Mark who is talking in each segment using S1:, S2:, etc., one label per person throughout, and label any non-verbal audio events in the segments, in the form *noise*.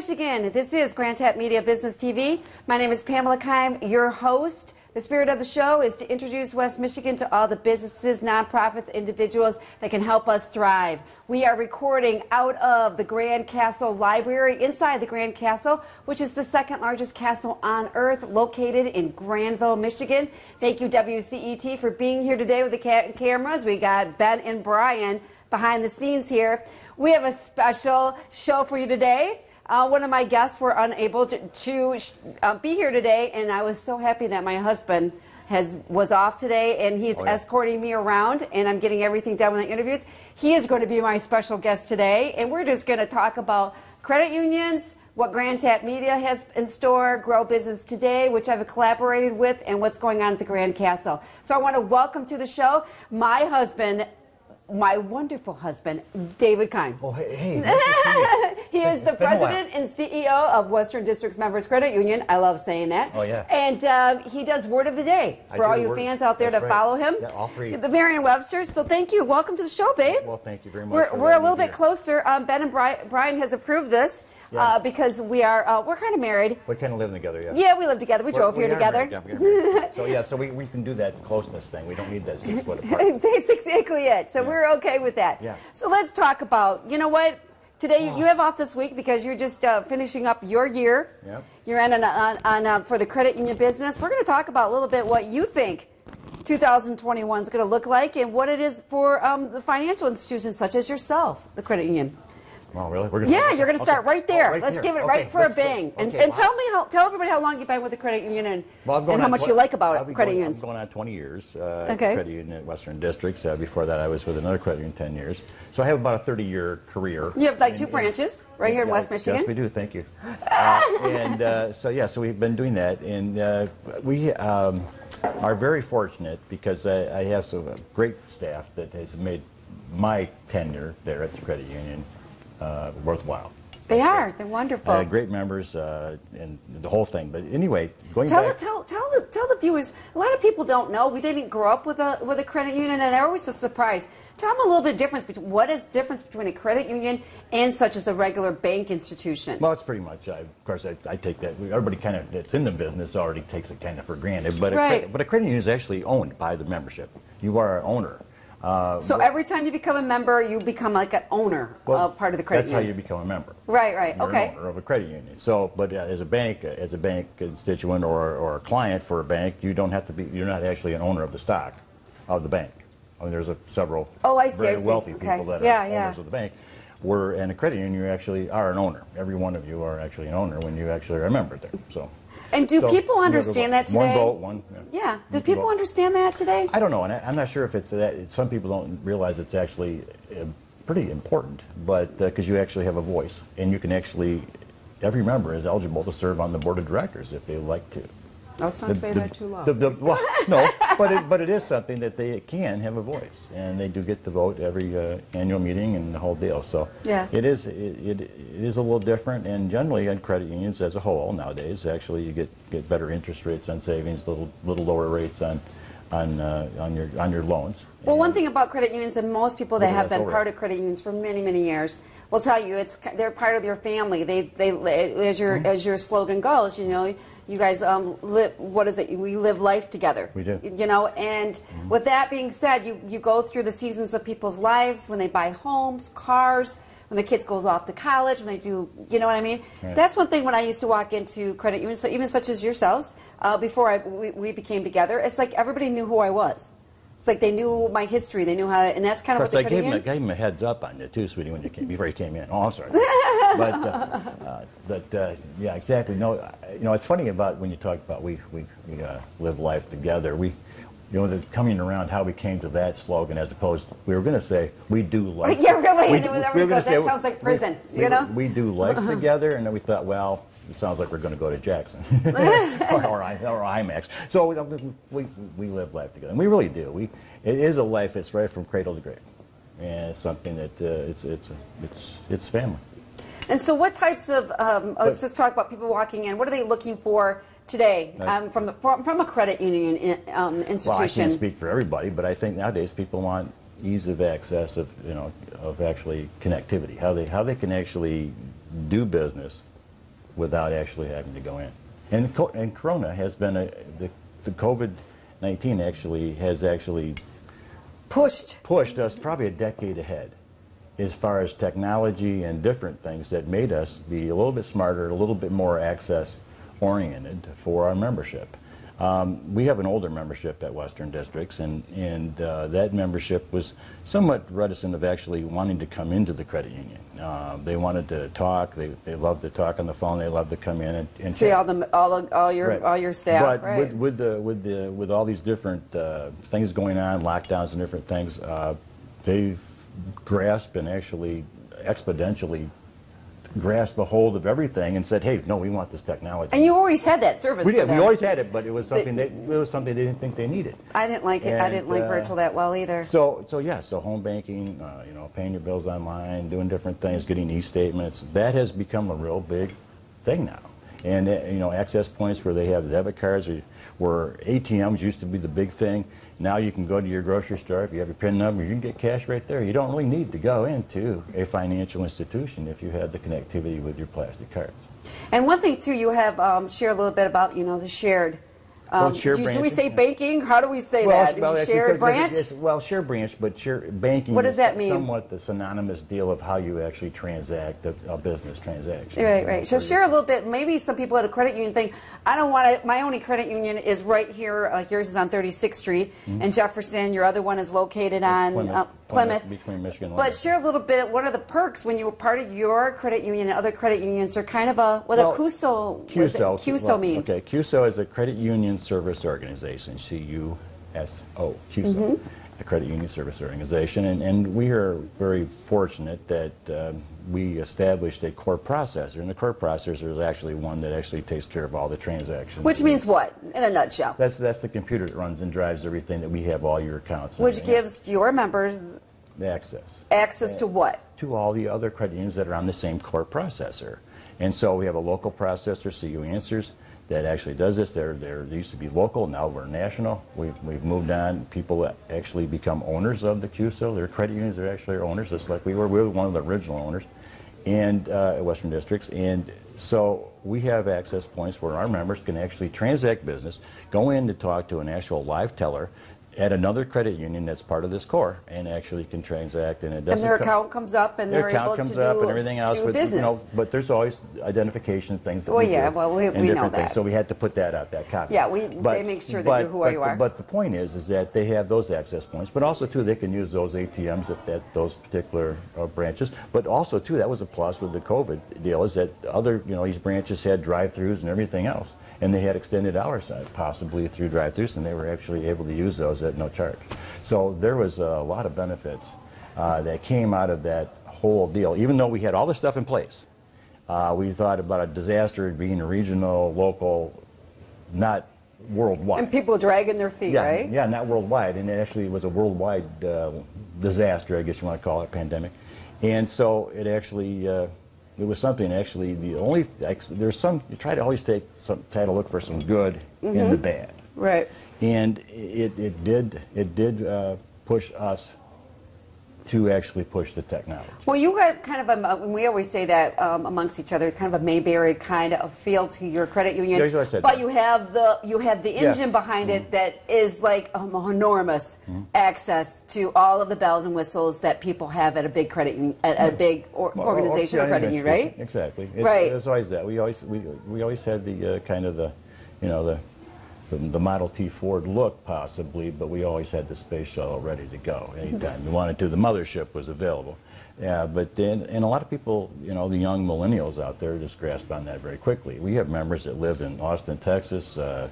S1: Michigan. This is Grand Tap Media Business TV. My name is Pamela Keim, your host. The spirit of the show is to introduce West Michigan to all the businesses, nonprofits, individuals that can help us thrive. We are recording out of the Grand Castle Library inside the Grand Castle, which is the second largest castle on earth, located in Grandville, Michigan. Thank you, WCET, for being here today with the ca cameras. We got Ben and Brian behind the scenes here. We have a special show for you today. Uh, one of my guests were unable to, to uh, be here today, and I was so happy that my husband has was off today, and he's oh, yeah. escorting me around, and I'm getting everything done with the interviews. He is going to be my special guest today, and we're just going to talk about credit unions, what Grand Tap Media has in store, Grow Business Today, which I've collaborated with, and what's going on at the Grand Castle. So I want to welcome to the show my husband, my wonderful husband, David Keim.
S2: Oh, hey, hey *laughs*
S1: he is the president and CEO of Western Districts Members Credit Union. I love saying that.
S2: Oh, yeah.
S1: And uh, he does Word of the Day for all you fans out there
S2: to
S1: right. follow him.
S2: Yeah, all three.
S1: The Merriam Webster. So thank you. Welcome to the show, babe.
S2: Well, thank you very much.
S1: We're, we're a little bit here. closer. Um, ben and Brian, Brian has approved this. Yeah. Uh, because we are uh, we're kind of married.
S2: We're kind of living together, yeah.
S1: Yeah, we live together. We we're, drove we here together.
S2: Yeah, *laughs* so yeah, so we, we can do that closeness thing. We don't need that six foot apart. *laughs*
S1: That's exactly it. So yeah. we're okay with that.
S2: Yeah.
S1: So let's talk about you know what today you have off this week because you're just uh, finishing up your year.
S2: Yep.
S1: You're on, on, on uh, for the credit union business. We're going to talk about a little bit what you think 2021 is going to look like and what it is for um, the financial institutions such as yourself, the credit union.
S2: Oh, really?
S1: We're gonna yeah, you're going to start okay. right there. Oh, right Let's give it okay. right for a bang. And, and wow. tell me how, tell everybody how long you've been with the credit union and, well, and how much you like about it, credit
S2: going,
S1: unions.
S2: I'm going on 20 years. Uh, okay. Credit union at Western Districts. Uh, before that, I was with another credit union 10 years. So I have about a 30-year career.
S1: You have like two branches right here in West Michigan.
S2: Yes, we do. Thank you. *laughs* Uh, and uh, so yeah, so we've been doing that, and uh, we. Um, are very fortunate because I, I have some great staff that has made my tenure there at the credit union uh, worthwhile.
S1: They are. They're wonderful.
S2: Uh, great members uh, and the whole thing. But anyway, going
S1: tell
S2: back.
S1: The, tell, tell, the, tell the viewers, a lot of people don't know. We didn't grow up with a, with a credit union, and they're always so surprised. Tell them a little bit of difference between what is difference between a credit union and such as a regular bank institution.
S2: Well, it's pretty much. I, of course, I, I, take that. Everybody kind of that's in the business already takes it kind of for granted. But
S1: right.
S2: a, but a credit union is actually owned by the membership. You are an owner.
S1: Uh, so every time you become a member, you become like an owner well, of part of the credit
S2: that's
S1: union.
S2: That's how you become a member.
S1: Right, right,
S2: You're
S1: okay.
S2: An owner of a credit union. So, but uh, as a bank, uh, as a bank constituent or, or a client for a bank, you don't have to be. You're not actually an owner of the stock of the bank. I mean, there's a, several
S1: oh, I see,
S2: very
S1: I see.
S2: wealthy
S1: okay.
S2: people that
S1: yeah,
S2: are
S1: yeah.
S2: owners of the bank. Where in a credit union, you actually are an owner. Every one of you are actually an owner when you actually are a member there. So.
S1: And do so, people understand that today?
S2: One vote, one.
S1: Yeah. yeah. Do people vote. understand that today?
S2: I don't know, and I, am not sure if it's that. Some people don't realize it's actually uh, pretty important, but because uh, you actually have a voice, and you can actually, every member is eligible to serve on the board of directors if they like to.
S1: Let's not the, say the, that too loud. The,
S2: well, no, but it, but it is something that they can have a voice, and they do get to vote every uh, annual meeting and the whole deal. So
S1: yeah.
S2: it is it, it, it is a little different, and generally on credit unions as a whole nowadays, actually you get get better interest rates on savings, little little lower rates on on uh, on your on your loans.
S1: Well, one thing about credit unions, and most people that have been part of credit unions for many many years will tell you it's they're part of your family. They they as your mm -hmm. as your slogan goes, you know you guys um, live, what is it? We live life together.
S2: We do.
S1: You know, and mm -hmm. with that being said, you, you go through the seasons of people's lives when they buy homes, cars, when the kids goes off to college, when they do, you know what I mean? Right. That's one thing when I used to walk into credit unions, so even such as yourselves, uh, before I, we, we became together, it's like everybody knew who I was. Like they knew my history. They knew how, and that's kind of,
S2: of
S1: what they
S2: gave him, gave him a heads up on you too, sweetie, when you came before you came in. Oh, I'm sorry, *laughs* but uh, uh, but uh, yeah, exactly. No, you know, it's funny about when you talk about we we, we uh, live life together. We you know, coming around how we came to that slogan as opposed we were going to say we do *laughs* life.
S1: yeah, really. We, and it was, we that say, sounds like prison.
S2: We,
S1: you know,
S2: we do life *laughs* together, and then we thought, well, it sounds like we're going to go to Jackson *laughs* or, or, or, IMAX. So we, we live life together, and we really do. We it is a life that's right from cradle to grave, and it's something that uh, it's it's it's it's family.
S1: And so, what types of um, let's just talk about people walking in. What are they looking for? Today, um, from, the, from a credit union in, um, institution. Well, I
S2: can't speak for everybody, but I think nowadays people want ease of access of you know of actually connectivity. How they how they can actually do business without actually having to go in. And, and Corona has been a, the, the COVID-19 actually has actually
S1: Pushed.
S2: pushed us probably a decade ahead as far as technology and different things that made us be a little bit smarter, a little bit more access oriented for our membership. Um, we have an older membership at Western Districts, and, and uh, that membership was somewhat reticent of actually wanting to come into the credit union. Uh, they wanted to talk, they, they loved to talk on the phone, they loved to come in and, and
S1: See all the all, the, all your
S2: Right.
S1: all your staff,
S2: But
S1: right?
S2: with, with the with the with all these different uh, things going on, lockdowns and different things, uh, they've grasped and actually exponentially grasped the hold of everything and said, "Hey, no, we want this technology."
S1: and you always had that service.
S2: we did. We always had it, but it was something they, it was something they didn't think they needed.
S1: I didn't like it. I didn't like
S2: uh,
S1: virtual that well either.
S2: So, so yeah, so home banking, uh, you know, paying your bills online, doing different things, getting e-statements, that has become a real big thing now. And, uh, you know, access points where they have debit cards, or, where ATMs used to be the big thing. Now you can go to your grocery store, if you have your PIN number, you can get cash right there. You don't really need to go into a financial institution if you have the connectivity with your plastic cards.
S1: And one thing too, you have um, shared a little bit about you know the shared.
S2: Well,
S1: Um,
S2: shared
S1: do, should we say banking? How do we say
S2: Well,
S1: that?
S2: well,
S1: shared branch.
S2: It's, well, share branch, but share banking.
S1: What does
S2: is
S1: that mean?
S2: Somewhat the synonymous deal of how you actually transact a, a business transaction.
S1: Right, right. So share a little bit. Maybe some people at a credit union think, I don't want to. My only credit union is right here. Uh, yours is on 36th Street and Jefferson. Your other one is located on.
S2: Plymouth,
S1: uh, Plymouth.
S2: between Michigan
S1: But share a little bit. What are the perks when you were part of your credit union and other credit unions are kind of a what
S2: Well,
S1: a CUSO. what is it?
S2: CUSO.
S1: CUSO
S2: well,
S1: means.
S2: Okay, CUSO is a credit union service organization. C-U-S-O. CUSO.
S1: Mm-hmm.
S2: A credit union service organization, and, and we are very fortunate that um, we established a core processor, and the core processor is actually one that actually takes care of all the transactions.
S1: Which means what, in a nutshell?
S2: That's that's the computer that runs and drives everything that we have all your accounts.
S1: Which
S2: everything
S1: gives your members
S2: the access
S1: access to what?
S2: to all the other credit unions that are on the same core processor. And so we have a local processor, CU Answers, that actually does this. They're, they're, they used to be local, now we're national. We've, we've moved on. People actually become owners of the CUSO. Their credit unions are actually owners, just like we were. We were one of the original owners and uh, Western Districts. And so we have access points where our members can actually transact business, go in to talk to an actual live teller at another credit union that's part of this core and actually can transact and it doesn't
S1: their
S2: co-
S1: account comes up and
S2: their
S1: they're
S2: account
S1: able
S2: comes
S1: to do,
S2: up and everything else
S1: business.
S2: you know but there's always identification things that
S1: Well,
S2: we
S1: yeah,
S2: do
S1: well, we-
S2: and
S1: we know
S2: different
S1: that.
S2: things so we had to put that out that copy
S1: Yeah, we- they make sure that
S2: but,
S1: who
S2: but
S1: you are.
S2: but the point is is that they have those access points but also too they can use those ATMs at, at those particular uh, branches but also too that was a plus with the COVID deal is that other you know these branches had drive-throughs and everything else and they had extended hours uh, possibly through drive-throughs and they were actually able to use those at no charge so there was a lot of benefits uh, that came out of that whole deal even though we had all this stuff in place uh, we thought about a disaster being regional local not worldwide
S1: and people dragging their feet,
S2: yeah,
S1: right?
S2: Yeah, not worldwide, and it actually was a worldwide uh, disaster, I guess you want to call it, pandemic. And so it actually, uh, it was something. Actually, the only there's some you try to always take some try to look for some good in
S1: Mm-hmm.
S2: the bad,
S1: Right.
S2: and it it did it did uh, push us to actually push the technology.
S1: Well, you have kind of a, we always say that um, amongst each other, kind of a Mayberry kind of feel to your credit union.
S2: Yeah, that's what I said.
S1: But you have the you have the
S2: Yeah. Mm-hmm.
S1: engine behind it that is like um, enormous access to all of the bells and whistles that people have at a big credit union, at, a big or,
S2: Well,
S1: organization
S2: yeah,
S1: or credit union, right?
S2: Exactly. It's,
S1: Right.
S2: It's always that. We always we, we always had the uh, kind of the, you know the, the the Model T Ford look possibly, but we always had the space shuttle ready to go anytime we wanted to. The mothership was available. Yeah, but then and a lot of people, you know, the young millennials out there just grasped on that very quickly. We have members that live in Austin, Texas, uh,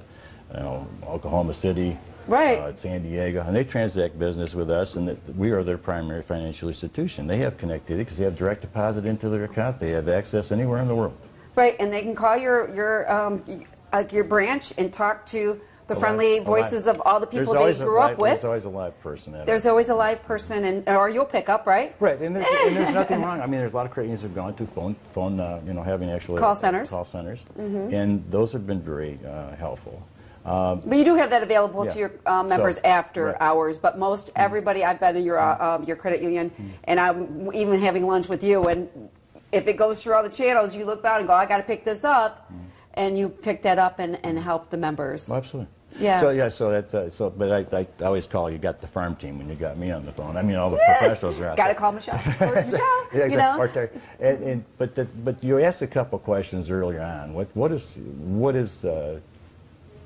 S2: you know, Oklahoma City,
S1: Right.
S2: uh, San Diego, and they transact business with us, and that we are their primary financial institution. They have connectivity because they have direct deposit into their account. They have access anywhere in the world.
S1: Right, and they can call your your um, uh, your branch and talk to the friendly
S2: live- a live-
S1: voices of all the people they grew
S2: live-
S1: up with.
S2: There's always a live person. At
S1: There's
S2: it.
S1: always a live person, and or you'll pick up, right?
S2: Right, and there's, and there's nothing *laughs* wrong. I mean, there's a lot of credit unions have gone to phone, phone, uh, you know, having actually
S1: Call centers. Mm-hmm.
S2: call centers, and those have been very uh, helpful.
S1: But you do have that available to your um, members
S2: So,
S1: after
S2: right.
S1: hours. But most everybody, I've been in your uh, um, your credit union, and I'm even having lunch with you, and if it goes through all the channels, you look down and go, I got to pick this up, and you pick that up and, and help the members.
S2: Well, absolutely.
S1: Yeah.
S2: So yeah, so that's uh, so. But I, I, I always call you got the farm team when you got me on the phone. I mean, all the professionals are out.
S1: Got to call Michelle. *laughs* Michelle,
S2: Yeah,
S1: you know.
S2: exactly. Or Terry. And, and, but the, but you asked a couple questions earlier on. What what is what is uh,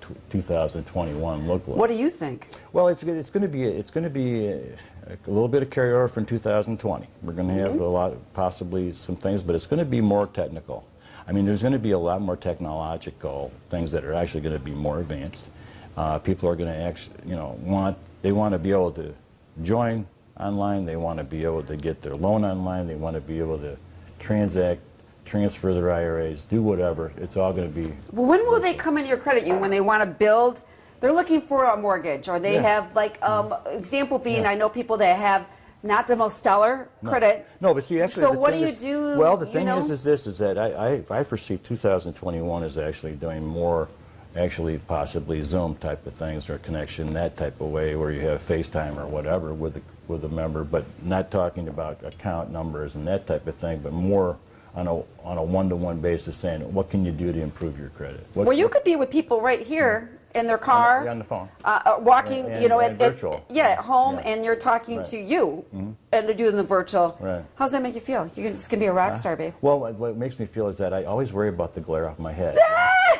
S2: t- 2021 look like?
S1: What do you think?
S2: Well, it's it's going to be it's going to be a, a little bit of carryover from 2020. We're going to have a lot, possibly some things, but it's going to be more technical. I mean, there's going to be a lot more technological things that are actually going to be more advanced. Uh, people are going to actually, you know, want they want to be able to join online. They want to be able to get their loan online. They want to be able to transact, transfer their IRAs, do whatever. It's all going to be
S1: Well, when will they come in your credit union? When they want to build, they're looking for a mortgage, or they
S2: Yeah.
S1: have like um, example being,
S2: Yeah.
S1: I know people that have not the most stellar
S2: No.
S1: credit.
S2: No, but see, actually,
S1: So what do you
S2: is-
S1: do,
S2: Well, the thing
S1: know?
S2: is, is this: is that I, I, I foresee 2021 is actually doing more, actually possibly Zoom type of things or connection that type of way, where you have FaceTime or whatever with the with a member, but not talking about account numbers and that type of thing, but more on a on a one-to-one basis, saying what can you do to improve your credit. What,
S1: Well, you
S2: what-
S1: could be with people right here hmm. In their car.
S2: on the phone.
S1: Uh, uh, walking,
S2: And-
S1: you know,
S2: and
S1: at, at-
S2: virtual.
S1: yeah, at home,
S2: Yeah.
S1: and you're talking
S2: Right.
S1: To you, and they're doing the virtual.
S2: Right.
S1: How does that make you feel? You're just gonna be a rock star, babe.
S2: Well, what, what makes me feel is that I always worry about the glare off my head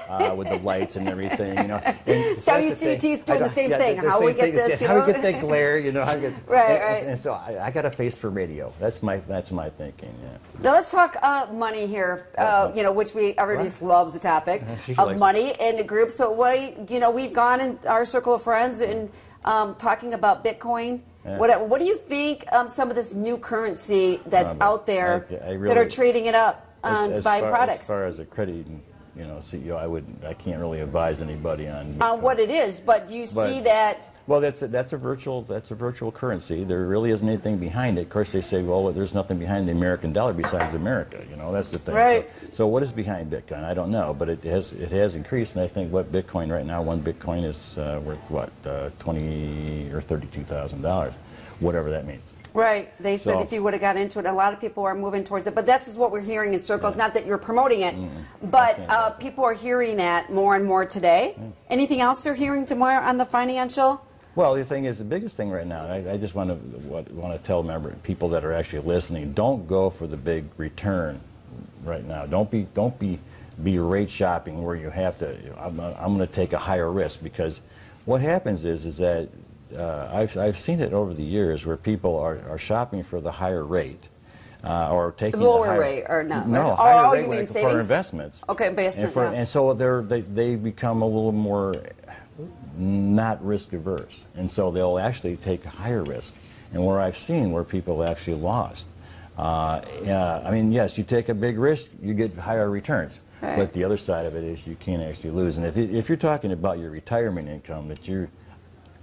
S2: uh, with the lights and everything, you know. *laughs* And so that's the
S1: WCET 's doing the same
S2: yeah,
S1: thing.
S2: the
S1: How
S2: same
S1: we get
S2: is
S1: this,
S2: How
S1: know?
S2: we get that glare, you know. How we get, *laughs*
S1: Right,
S2: and,
S1: right.
S2: And so I, I got a face for radio. That's my that's my thinking. Yeah.
S1: Now let's talk uh, money here. Uh, you know, which we everybody
S2: Right.
S1: loves the topic *laughs* of money in the groups. But what you know, we've gone in our circle of friends and um, talking about Bitcoin.
S2: Yeah.
S1: What, what do you think um, some of this new currency that's
S2: but
S1: out there
S2: I- I
S1: that are trading it up
S2: As-
S1: on
S2: as
S1: buying
S2: far,
S1: products?
S2: As far as a credit, you know, CEO, I would I can't really advise anybody on Bitcoin.
S1: what it is, but do you
S2: But-
S1: see that?
S2: Well, that's a, that's a virtual that's a virtual currency. There really isn't anything behind it. Of course, they say, well, there's nothing behind the American dollar besides America. You know, that's the thing.
S1: Right.
S2: So, so what is behind Bitcoin? I don't know, but it has it has increased, and I think what Bitcoin right now, one Bitcoin is uh, worth what uh, twenty or thirty two thousand dollars, whatever that means.
S1: Right. They said
S2: So-
S1: if you would have got into it, a lot of people are moving towards it. But this is what we're hearing in circles. Not that you're promoting it, but
S2: can't
S1: uh, people are hearing that more and more today. Anything else they're hearing tomorrow on the financial?
S2: Well, the thing is, the biggest thing right now, I, I just want to want to tell member people that are actually listening, don't go for the big return right now. Don't be don't be be rate shopping where you have to. I'm, I'm going to take a higher risk because what happens is is that uh, I've I've seen it over the years where people are, are shopping for the higher rate. Uh, or taking the
S1: Lower
S2: higher-
S1: rate or not?
S2: No,
S1: Oh,
S2: higher
S1: oh,
S2: rate
S1: you
S2: when
S1: mean
S2: for
S1: savings?
S2: investments.
S1: Okay, investment,
S2: And, for,
S1: yeah.
S2: and so they're, they they become a little more not risk averse, and so they'll actually take a higher risk. And where I've seen where people actually lost, uh, yeah, I mean, yes, you take a big risk, you get higher returns.
S1: Right.
S2: But the other side of it is you can't actually lose. And if, if you're talking about your retirement income, that you're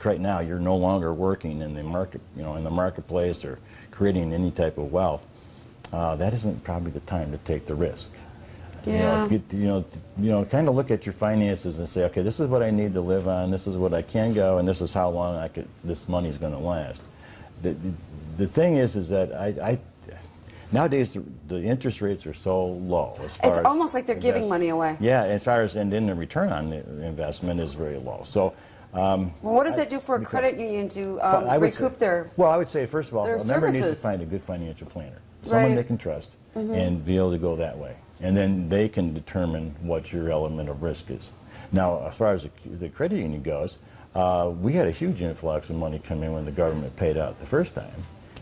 S2: right now you're no longer working in the market, you know, in the marketplace or creating any type of wealth, uh, that isn't probably the time to take the risk. You know,
S1: Yeah.
S2: you, know, you know, kind of look at your finances and say, okay, this is what I need to live on. This is what I can go, and this is how long I could. This money is going to last. The, the, the thing is, is that I, I nowadays the, the interest rates are so low. As far
S1: It's
S2: as
S1: almost like they're giving money away.
S2: Yeah, as far as and then the return on the investment is very low. So. Um,
S1: Well, what does that do for a credit union to um,
S2: I would say-
S1: recoup their?
S2: Well, I would say first of all, a member needs to find a good financial planner, someone
S1: Right.
S2: They can trust, and be able to go that way, and then they can determine what your element of risk is. Now, as far as the, the credit union goes, uh, we had a huge influx of money come in when the government paid out the first time,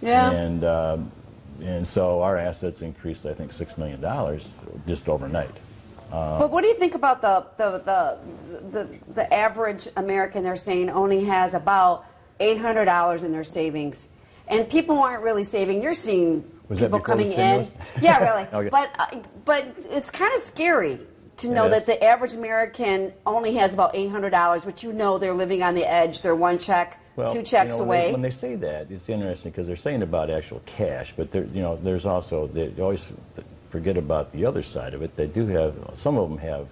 S1: Yeah.
S2: and um, and so our assets increased, I think, six million dollars just overnight.
S1: But what do you think about the the, the the the average American? They're saying only has about eight hundred dollars in their savings, and people aren't really saving. You're seeing
S2: Was
S1: people coming in. *laughs* Yeah, really. *laughs*
S2: Okay.
S1: But uh, but it's kind of scary to know that the average American only has about eight hundred dollars, which you know they're living on the edge. They're one check,
S2: Well,
S1: two checks
S2: you know, when
S1: away.
S2: They, when they say that, it's interesting because they're saying about actual cash, but there, you know, there's also they always forget about the other side of it. They do have some of them have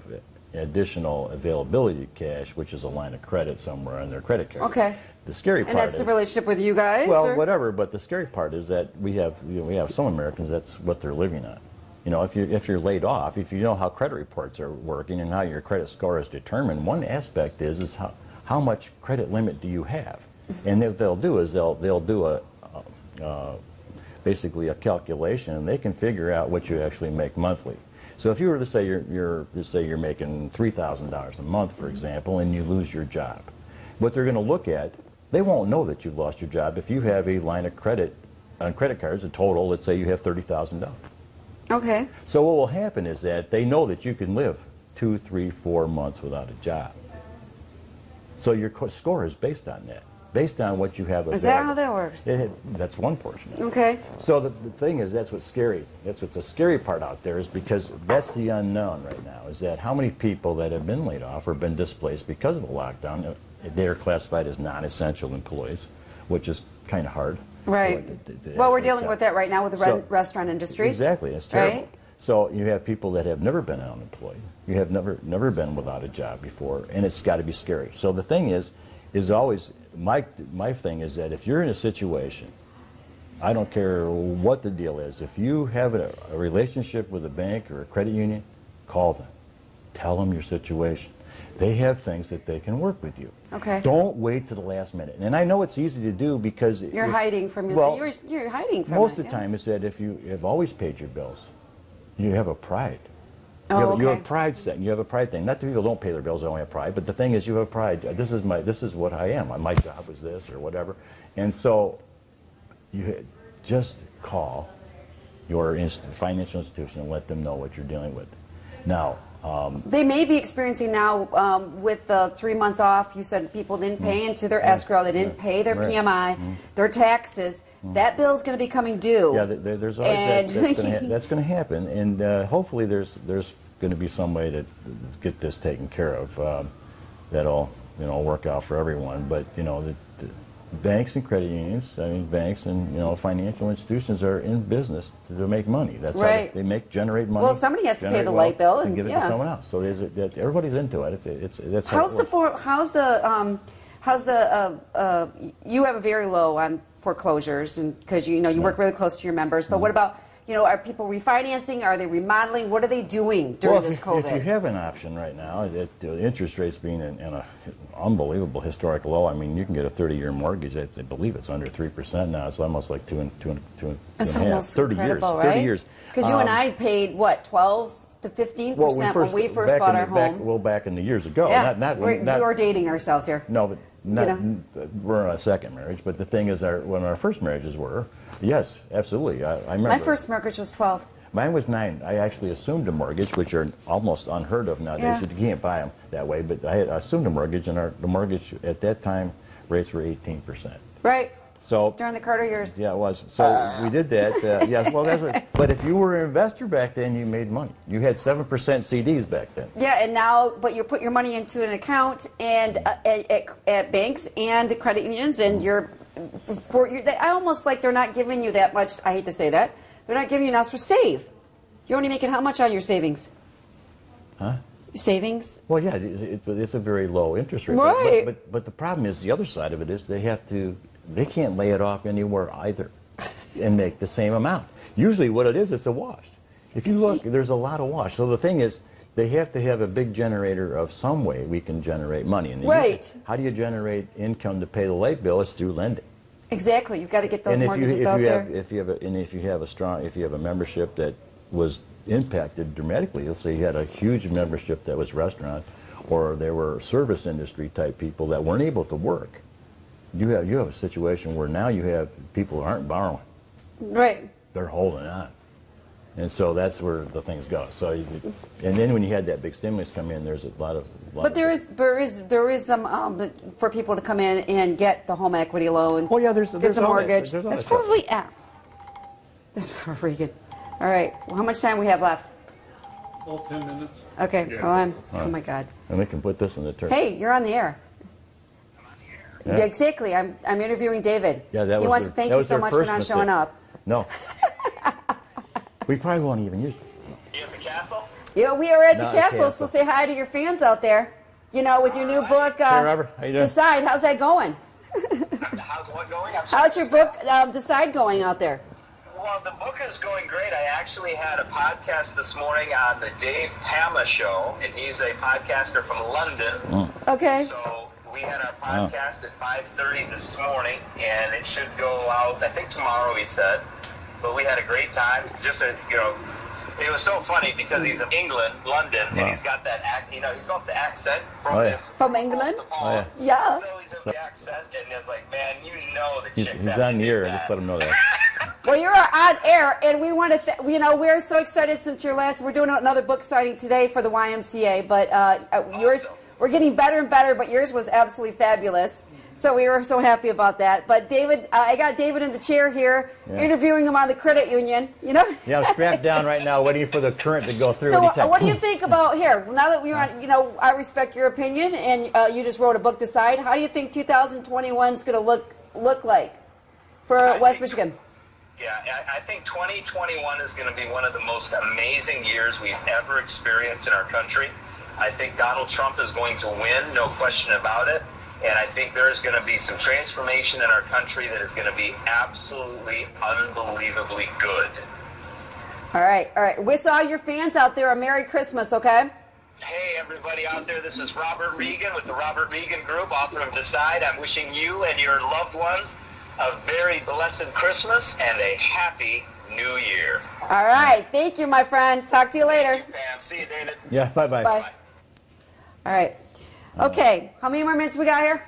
S2: additional availability of cash, which is a line of credit somewhere on their credit card.
S1: Okay.
S2: The scary part
S1: and that's
S2: is,
S1: the relationship with you guys.
S2: well,
S1: or-
S2: whatever. But the scary part is that we have you know, we have some Americans that's what they're living on. You know, if you if you're laid off, if you know how credit reports are working and how your credit score is determined, one aspect is is how how much credit limit do you have? And what they'll do is they'll they'll do a uh, basically a calculation, and they can figure out what you actually make monthly. So if you were to say you're, you're to say you're making three thousand dollars a month, for mm-hmm. example, and you lose your job, what they're going to look at, they won't know that you've lost your job if you have a line of credit on credit cards, a total. Let's say you have thirty thousand dollars.
S1: Okay.
S2: So what will happen is that they know that you can live two, three, four months without a job. So your score is based on that, based on what you have.
S1: Is that how that works?
S2: It, that's one portion. Of it.
S1: Okay.
S2: So the, the thing is, that's what's scary. That's what's the scary part out there is because that's the unknown right now. Is that how many people that have been laid off or been displaced because of the lockdown, uh, they are classified as non-essential employees, which is kind of hard.
S1: Right. Well, we're dealing with that right now with the
S2: So-
S1: re- restaurant industry.
S2: Exactly, it's terrible.
S1: Right?
S2: So you have people that have never been unemployed. You have never never been without a job before, and it's got to be scary. So the thing is, is always my my thing is that if you're in a situation, I don't care what the deal is. If you have a, a relationship with a bank or a credit union, call them, tell them your situation. They have things that they can work with you.
S1: Okay.
S2: Don't wait to the last minute. And I know it's easy to do because
S1: You're
S2: if-
S1: hiding from your.
S2: well,
S1: you're, you're hiding from
S2: most
S1: it,
S2: of the
S1: yeah.
S2: time, it's that if you have always paid your bills, you have a pride.
S1: Oh,
S2: you, have, you have a pride thing. You have a pride thing. Not that people don't pay their bills; they only have pride. But the thing is, you have pride. This is my. This is what I am. My job was this or whatever. And so, you just call your inst- financial institution and let them know what you're dealing with. Now, um,
S1: They may be experiencing now um, with the three months off. You said people didn't pay into their escrow, they didn't pay their. PMI, their taxes. That bill's going to be coming due.
S2: Yeah, there, there's always
S1: And-
S2: that, that's going *laughs* to happen, and uh, hopefully there's there's going to be some way to get this taken care of um, that'll you know work out for everyone. But you know the, the banks and credit unions, I mean banks and you know financial institutions are in business to make money. That's how
S1: Right.
S2: they, they make generate money.
S1: Well, somebody has to pay the light bill and-
S2: give it to someone else. So that, everybody's into it. It's it's that's how it
S1: How's the for, how's the um, how's the uh, uh, you have a very low on foreclosures and because you know you work really close to your members. But what
S2: Mm-hmm.
S1: about you know are people refinancing? Are they remodeling? What are they doing during
S2: well,
S1: this COVID?
S2: If you have an option right now, the interest rates being in, in a unbelievable historic low. I mean, you can get a 30-year mortgage. I, I believe it's under three percent now. It's almost like two and two and two and,
S1: That's
S2: two and a half.
S1: almost
S2: 30 years.
S1: right?
S2: 30 years.
S1: Because you and
S2: Um,
S1: I paid what twelve to fifteen
S2: well,
S1: percent when we first bought our
S2: the, back,
S1: home.
S2: well, back in the years ago.
S1: yeah,
S2: Not, not,
S1: we were dating ourselves here.
S2: No, but not,
S1: know?
S2: Uh, we're on a second marriage. But the thing is, our, when our first marriages were, yes, absolutely. I, I remember.
S1: My first mortgage was twelve.
S2: Mine was nine. I actually assumed a mortgage, which are almost unheard of nowadays.
S1: Yeah.
S2: You can't buy them that way. But I assumed a mortgage, and our, the mortgage at that time rates were 18 percent.
S1: Right
S2: So
S1: during the Carter years.
S2: yeah, it was. So we did that. Uh, yeah, well, that's what, But if you were an investor back then, you made money. You had seven percent CDs back then.
S1: Yeah, and now, but you put your money into an account and uh, at, at, at banks and credit unions, and you're for you. I almost like they're not giving you that much. I hate to say that they're not giving you enough for save. You're only making how much on your savings?
S2: Huh?
S1: Savings.
S2: Well, yeah, it, it, it's a very low interest rate.
S1: Right.
S2: But, but, but the problem is the other side of it is they have to, they can't lay it off anywhere either and make the same amount. Usually what it is, it's a wash. If you look, there's a lot of wash. So the thing is, they have to have a big generator of some way we can generate money. And usually-
S1: Right.
S2: How do you generate income to pay the light bill? It's through lending.
S1: Exactly. You've got to get those
S2: and if you,
S1: mortgages
S2: if
S1: out
S2: you
S1: there.
S2: have, if you have, a, and if you have a strong, if you have a membership that was impacted dramatically, let's say you had a huge membership that was restaurant, or there were service industry type people that weren't able to work, you have you have a situation where now you have people who aren't borrowing,
S1: right.
S2: they're holding on, and so that's where the things go. So, you, and then when you had that big stimulus come in, there's a lot of. Lot
S1: But
S2: of
S1: there is there is there is some um, for people to come in and get the home equity loans.
S2: Oh, yeah, there's-
S1: get
S2: there's
S1: the
S2: all that-
S1: mortgage.
S2: there's all
S1: That's
S2: that stuff.
S1: probably yeah. That's *laughs* probably good. All right. Well, how much time we have left?
S3: All 10 minutes.
S1: Okay.
S3: Yeah.
S1: Well, I'm. Oh my God.
S2: and we can put this in the turkey.
S1: Hey, you're on the air.
S2: Yeah.
S1: Yeah, exactly. I'm, I'm interviewing David.
S2: Yeah, that
S1: he
S2: was
S1: wants
S2: their-
S1: to thank you so much for not
S2: mistake.
S1: showing up.
S2: No. *laughs* we probably won't even use it.
S4: You at the castle?
S1: You know, we are at
S2: Not
S1: the
S2: a
S1: castle, so say hi to your fans out there. You know, with your new book, uh,
S2: Hey, Robert. How you doing?
S1: Decide. How's that going?
S4: How's what going? I'm *laughs*
S1: How's your book, um, Decide, going out there?
S4: Well, well, the book is going great. I actually had a podcast this morning on the Dave Pama show, and he's a podcaster from London.
S1: Okay.
S4: So we had our podcast at 5:30 this morning, and it should go out. I think tomorrow. He said, but we had a great time. Just a you know, it was so funny because he's in England, London,
S2: Wow.
S4: and he's got that act. You know, he's got the accent from
S2: Oh, yeah.
S4: the-
S1: From England?
S2: Oh,
S1: yeah.
S4: So he's in the accent, and it's like, man, you know the
S2: He's,
S4: chicks
S2: he's
S4: have
S2: on the air.
S4: that.
S2: Just let him know that. *laughs*
S1: Well, you're on air, and we want to, th- you know, we're so excited since your last. We're doing another book signing today for the YMCA, but uh, uh, yours,
S4: Awesome.
S1: We're getting better and better. But yours was absolutely fabulous. So we were so happy about that. But David, uh, I got David in the chair here,
S2: Yeah.
S1: interviewing him on the credit union. You know.
S2: Yeah, I'm strapped down right now, waiting for the current to go through.
S1: So,
S2: anytime.
S1: uh, what do you think about here? Well, Now that we're on, you know, I respect your opinion, and uh, you just wrote a book. to Decide. How do you think 2021 is going to look look like for
S4: I
S1: West
S4: think-
S1: Michigan?
S4: Yeah, I I think 2021 is going to be one of the most amazing years we've ever experienced in our country. I think Donald Trump is going to win, no question about it. And I think there is going to be some transformation in our country that is going to be absolutely unbelievably good.
S1: All right, all right. Wish all your fans out there a Merry Christmas, okay?
S4: Hey, everybody out there, this is Robert Regan with the Robert Regan Group, author of Decide. I'm wishing you and your loved ones a very blessed Christmas and a happy new year.
S1: All right. Thank you, my friend. Talk to you later.
S4: Thank you, Pam. See you, David.
S2: Yeah, bye bye.
S1: Bye. All right. Okay. How many more minutes we got here?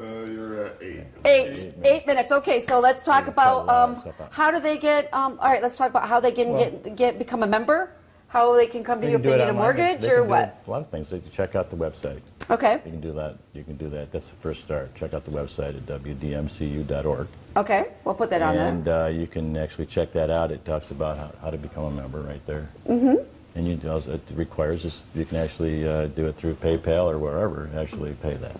S3: Uh, you're at eight.
S1: Eight. Eight minutes. Okay. So let's talk
S2: Yeah,
S1: about
S2: cut a lot of
S1: um, how do they get. Um, all right. Let's talk about how they can
S2: Well-
S1: get get become a member. How they can come to
S2: They
S1: you
S2: can
S1: if they
S2: it
S1: need a mortgage
S2: They
S1: or
S2: can do
S1: what?
S2: A lot of things. They can check out the website.
S1: Okay.
S2: You can do that. You can do that. That's the first start. Check out the website at wdmcu.org.
S1: Okay. We'll put that on there.
S2: and uh, you can actually check that out. It talks about how, how to become a member right there. Mm-hmm. And you, it requires this, you can actually uh, do it through PayPal or wherever, actually pay that.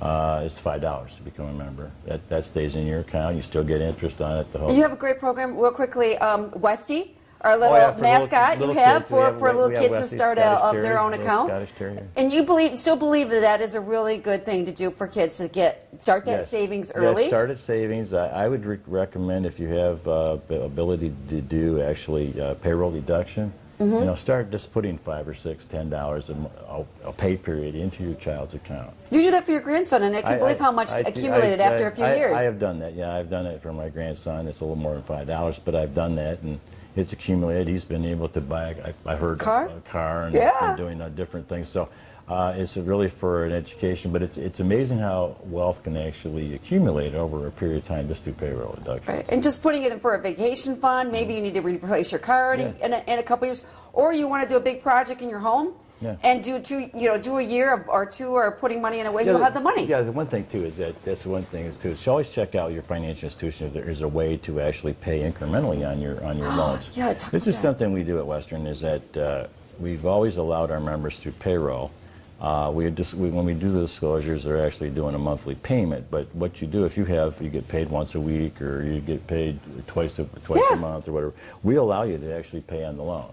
S2: Uh, it's five dollars to become a member. That that stays in your account. You still get interest on it. The whole
S1: You have a great program. Real quickly, um, Westy, our little
S2: Oh, yeah, for little-
S1: mascot
S2: little
S1: you have
S2: kids,
S1: for,
S2: have-
S1: for little
S2: have
S1: kids to start
S2: Scottish
S1: out of their own account.
S2: Scottish Terrier.
S1: And you believe, still believe that that is a really good thing to do for kids to get start that
S2: Yes.
S1: savings
S2: early.
S1: early.
S2: start at savings. I, I would re- recommend if you have uh, ability to do actually uh, payroll deduction.
S1: Mm-hmm.
S2: You know, start just putting five or six, ten dollars a, pay period into your child's account.
S1: You do that for your grandson, and I can't
S2: I-
S1: believe
S2: I-
S1: how much
S2: I-
S1: accumulated after a few years.
S2: I have done that. Yeah, I've done it for my grandson. It's a little more than five dollars, but I've done that, and it's accumulated. He's been able to buy. I, I heard
S1: Car?
S2: a car, and
S1: Yeah.
S2: he's been doing uh, different things. So. Uh, it's really for an education, but it's it's amazing how wealth can actually accumulate over a period of time just through payroll deduction.
S1: Right. And just putting it in for a vacation fund. Maybe you need to replace your car
S2: Yeah.
S1: in, a, in a couple years, or you want to do a big project in your home
S2: Yeah.
S1: and do two, you know, do a year or two, or putting money in a way you'll
S2: the-
S1: have the money.
S2: Yeah, the one thing too is that that's the one thing is too. Is you always check out your financial institution if there is a way to actually pay incrementally on your on your *gasps* loans.
S1: Yeah,
S2: this is something we do at Western. Is that uh, we've always allowed our members through payroll. Uh, we just we, when we do the disclosures, they're actually doing a monthly payment. But what you do, if you have, you get paid once a week, or you get paid twice a twice
S1: Yeah.
S2: a month, or whatever. We allow you to actually pay on the loan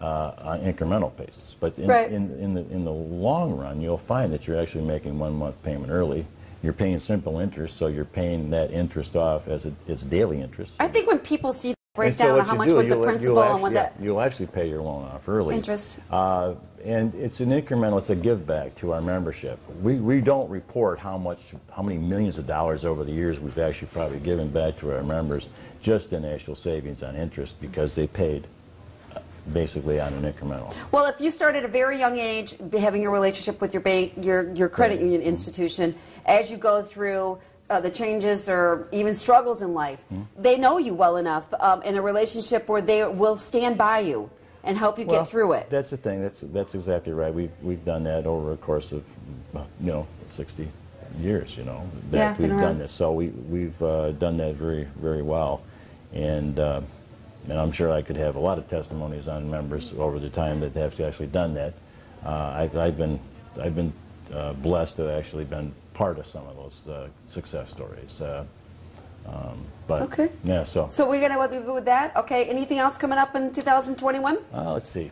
S2: uh, on incremental basis. But in,
S1: Right.
S2: in, in, the, in the long run, you'll find that you're actually making one month payment early. You're paying simple interest, so you're paying that interest off as it, it's daily interest.
S1: I think when people see the
S2: And so what
S1: how much
S2: do,
S1: with the principal
S2: you'll
S1: and
S2: actually,
S1: what
S2: yeah,
S1: that
S2: you'll actually pay your loan off early.
S1: interest.
S2: Uh, and it's an incremental, it's a give back to our membership. We, we don't report how much, how many millions of dollars over the years we've actually probably given back to our members just in actual savings on interest because they paid uh, basically on an incremental.
S1: Well, if you start at a very young age, having a relationship with your bank, your your credit
S2: Right.
S1: union institution, as you go through uh, the changes or even struggles in life,
S2: Hmm.
S1: they know you well enough um, in a relationship where they will stand by you and help you
S2: Well,
S1: get through it.
S2: That's the thing. That's that's exactly right. We've we've done that over a course of, you know, 60 years. You know, that
S1: Yeah,
S2: we've done this. So we we've uh, done that very very well, and uh, and I'm sure I could have a lot of testimonies on members over the time that have actually done that. Uh, I've I've been I've been uh, blessed to have actually been part of some of those uh, success stories. Uh, um, but
S1: Okay.
S2: yeah, so
S1: So we're gonna do with that. Okay. Anything else coming up in 2021
S2: uh, let's see.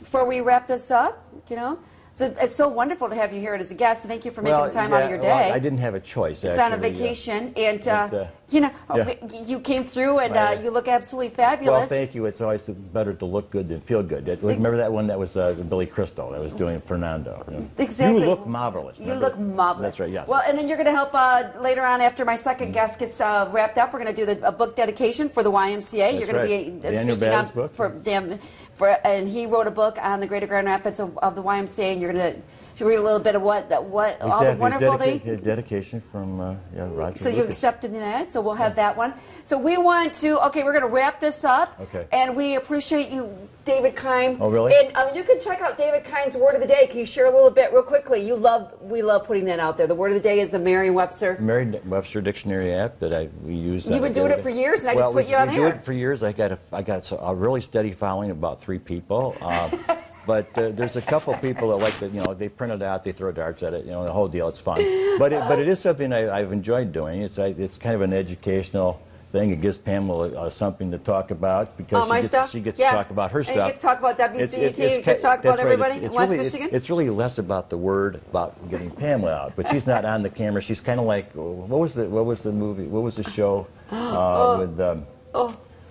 S1: before we wrap this up? You know, So it's so wonderful to have you here as a guest. Thank you for making
S2: Well,
S1: time out of
S2: yeah,
S1: your
S2: well,
S1: day.
S2: I didn't have a choice.
S1: it's on a
S2: uh,
S1: vacation, and uh,
S2: but, uh,
S1: you know
S2: yeah.
S1: you came through, and uh, you look absolutely fabulous.
S2: Well, thank you. It's always better to look good than feel good. Remember that one that was uh, Billy Crystal that was doing Fernando. you know?
S1: Exactly.
S2: You look marvelous.
S1: You look marvelous.
S2: That's right. Yes.
S1: Well, and then you're going to help uh, later on after my second guest gets uh, wrapped up. We're going to do the, a book dedication for the YMCA. That's you're going
S2: right.
S1: to be speaking on
S2: book.
S1: for them, for and he wrote a book on the Greater Grand Rapids of, of the YMCA, and you're going to. Should we read a little bit of what that what all the wonderful
S2: dedica- yeah, dedication from uh, yeah, Roger.
S1: So you
S2: Lucas.
S1: accepted that, so we'll have that one. So we want to, okay, we're going to wrap this up.
S2: Okay.
S1: And we appreciate you, David Keim.
S2: Oh, really?
S1: And um, you can check out David Keim's Word of the Day. Can you share a little bit real quickly? You love, we love putting that out there. The Word of the Day is the Merriam-Webster.
S2: Merriam-Webster dictionary app that I we use.
S1: You've been doing it for years, and I
S2: well,
S1: just put
S2: we,
S1: you on
S2: we do it for years. I got a I got a really steady following, about three people. Um, *laughs* but uh, there's a couple people that like to, you know, they print it out, they throw darts at it, you know, the whole deal. It's fun. But it, but it is something I, I've enjoyed doing. It's I, it's kind of an educational thing. It gives Pamela uh, something to talk about because
S1: Oh, my
S2: she gets
S1: stuff?
S2: she gets
S1: Yeah.
S2: to talk about her
S1: And you
S2: stuff.
S1: get to talk about WCET,
S2: It's- it's-
S1: you get to talk about
S2: right.
S1: everybody
S2: It's-
S1: in West
S2: really-
S1: Michigan?
S2: It's really less about the word about getting Pamela out, but she's not on the camera. She's kind of like what was the what was the movie? What was the show uh, *gasps* with? Um,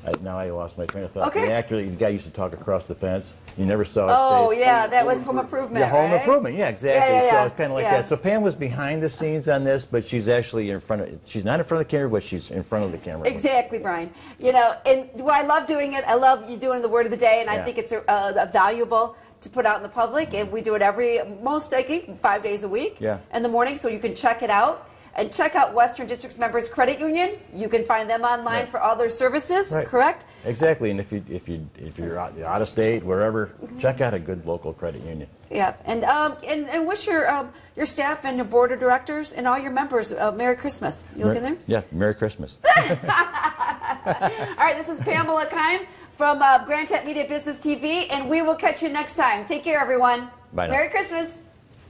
S2: I, now I lost my train of thought.
S1: Oh. Okay.
S2: The actor, the guy used to talk across the fence. You never saw his
S1: Oh,
S2: face.
S1: yeah, that was Home Improvement,
S2: Yeah, home
S1: right?
S2: improvement. Yeah, exactly.
S1: Yeah, yeah, yeah.
S2: So it's kind of like that. So Pam was behind the scenes on this, but she's actually in front of. She's not in front of the camera, but she's in front of the camera.
S1: Exactly, Brian. You know, and well, I love doing it. I love you doing the word of the day, and I think it's a, a, valuable to put out in the public. And we do it every most likely five days a week
S2: Yeah.
S1: in the morning, so you can check it out. And check out Western Districts Members Credit Union. You can find them online
S2: Right.
S1: for all their services.
S2: Right.
S1: Correct?
S2: Exactly, and if you if you if you're out, out of state, wherever, check out a good local credit union.
S1: Yeah. And um, and, and wish your um, your staff and your board of directors and all your members uh, Merry Christmas. You look in there.
S2: Yeah, Merry Christmas. *laughs*
S1: All right, this is Pamela Keim from uh, Grand Tap Media Business TV, and we will catch you next time. Take care, everyone.
S2: Bye now.
S1: Merry Christmas.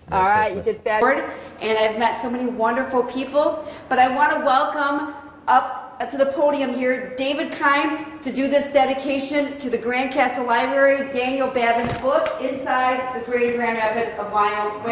S2: Merry
S1: All right,
S2: Christmas.
S1: you did that. And I've met so many wonderful people, but I want to welcome up to the podium here David Keim to do this dedication to the Grand Castle Library, Daniel Babin's book, Inside the Great Grand Rapids of Wyoming.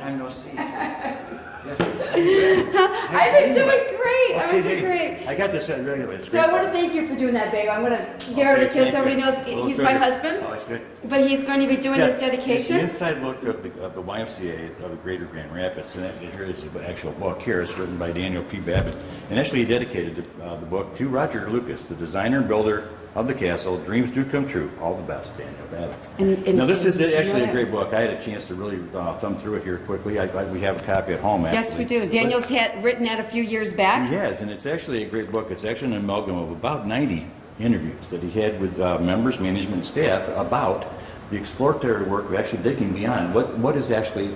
S2: Time no see. *laughs*
S1: I've been doing great. I've been doing great.
S2: I got this really good.
S1: So I want to thank you for doing that, babe. I'm going to give her the kiss. Everybody knows he's my husband,
S2: Oh, good.
S1: but he's going to be doing this dedication.
S2: The inside look of the, of the YMCA of the Greater Grand Rapids, and here is the actual book. Here it's written by Daniel P. Babin, and actually he dedicated the, uh, the book to Roger Lucas, the designer and builder of the castle. Dreams do come true. All the best, Daniel.
S1: And- and-
S2: now this is
S1: did you know
S2: actually a great book. I had a chance to really uh, thumb through it here quickly. I, I, we have a copy at home.
S1: Yes, we do.
S2: But-
S1: Daniel's had written that a few years
S2: he
S1: back.
S2: has, and it's actually a great book. It's actually an amalgam of about 90 interviews that he had with uh, members, management, and staff about the exploratory work of actually digging beyond what, what is actually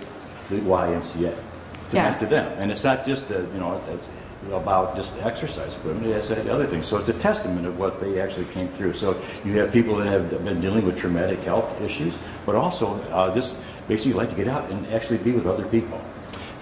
S2: the YMCA to,
S1: Yes.
S2: to them. And it's not just, a, you know, it's about just exercise equipment, it has other things. So it's a testament of what they actually came through. So you have people that have been dealing with traumatic health issues, but also uh, just basically like to get out and actually be with other people.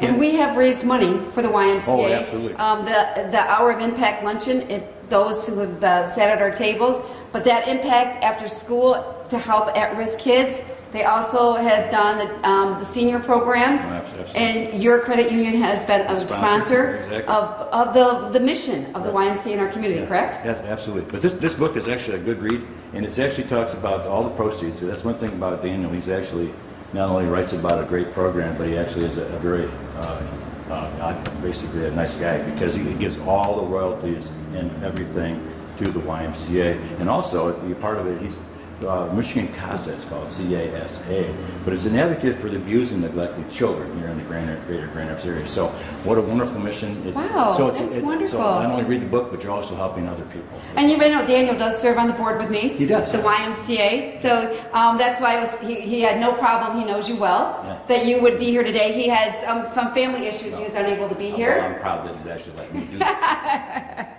S1: And we have raised money for the YMCA.
S2: Oh, absolutely.
S1: Um, the, the Hour of Impact Luncheon, is those who have uh, sat at our tables, but that impact after school to help at-risk kids. They also have done the, um, the senior programs.
S2: Oh, absolutely.
S1: And your credit union has been a
S2: Sponsor,
S1: sponsor
S2: exactly.
S1: of, of the, the mission of the YMCA in our community, correct?
S2: Yes, absolutely. But this, this book is actually a good read, and it actually talks about all the proceeds. So that's one thing about Daniel. He's actually not only writes about a great program, but he actually is a, a very, uh, uh, basically a nice guy because he gives all the royalties and everything to the YMCA. And also, the part of it, he's uh, Michigan CASA, it's called C-A-S-A, but it's an advocate for the abused and neglected children here in the Grand, Greater Grand Rapids area. So what a wonderful mission. It-
S1: Wow,
S2: so it's,
S1: that's
S2: it's,
S1: wonderful.
S2: So not only read the book, but you're also helping other people.
S1: And you may know Daniel does serve on the board with me.
S2: He does.
S1: The YMCA. So um, that's why was, he, he had no problem, he knows you well,
S2: Yeah.
S1: that you would be here today. He has um, some family issues, he was unable to be here.
S2: I'm proud that he's actually letting me do this. *laughs*